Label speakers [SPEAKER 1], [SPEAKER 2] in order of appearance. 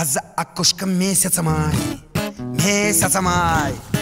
[SPEAKER 1] А за окошком месяца май, месяца май, месяца май.